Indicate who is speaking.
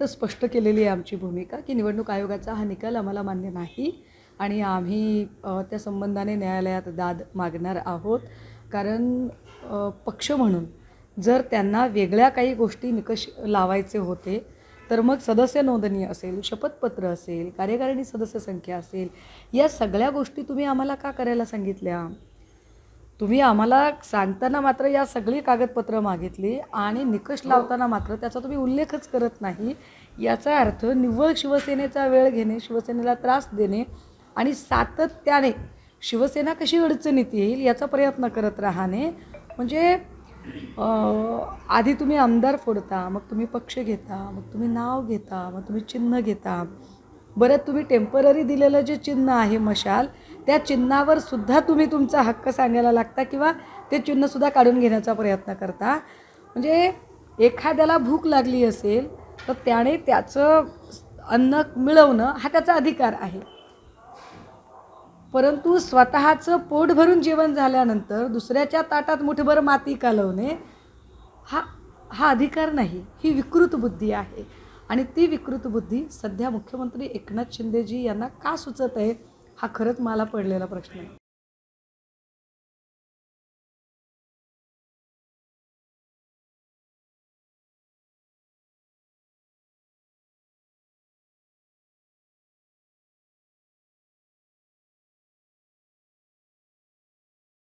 Speaker 1: तर स्पष्ट केलेली आहे आमची भूमिका की निवडणूक आयोगाचा हा निकाल आम्हाला मान्य नाही. आणि आम्ही त्या संबंधाने न्यायालयात दाद मागणार आहोत. कारण पक्ष म्हणून जर त्यांना वेगळ्या काही गोष्टी निकष लावायचे होते तर मग सदस्य नोंदणी असेल शपथपत्र असेल कार्यकारिणी सदस्य संख्या असेल या सगळ्या गोष्टी तुम्ही आम्हाला का करायला सांगितल्या? तुम्ही आम्हाला सांगताना मात्र या सगळी कागदपत्रं मागितली आणि निकष लावताना मात्र त्याचा तुम्ही उल्लेखच करत नाही. याचा अर्थ निव्वळ शिवसेनेचा वेळ घेणे शिवसेनेला त्रास देणे आणि सातत्याने शिवसेना कशी अडचणीत येईल याचा प्रयत्न करत राहणे. म्हणजे आधी तुम्ही आमदार फोडता मग तुम्ही पक्ष घेता मग तुम्ही नाव घेता मग तुम्ही चिन्ह घेता. बरं तुम्ही टेंपररी दिलेलं जे चिन्ह आहे मशाल त्या चिन्हावर सुद्धा तुम्ही तुमचा हक्क सांगायला लागता किंवा ते चिन्हसुद्धा काढून घेण्याचा प्रयत्न करता. म्हणजे एखाद्याला भूक लागली असेल तर त्याने त्याचं अन्न मिळवणं हा त्याचा अधिकार आहे. परंतु स्वतःचं पोट भरून जेवण झाल्यानंतर दुसऱ्याच्या ताटात मुठभर माती कालवणे हा हा अधिकार नाही ही विकृत बुद्धी आहे. आणि ती विकृत बुद्धी सध्या मुख्यमंत्री एकनाथ शिंदेजी यांना का सुचत आहे हा खरंच मला पडलेला प्रश्न आहे.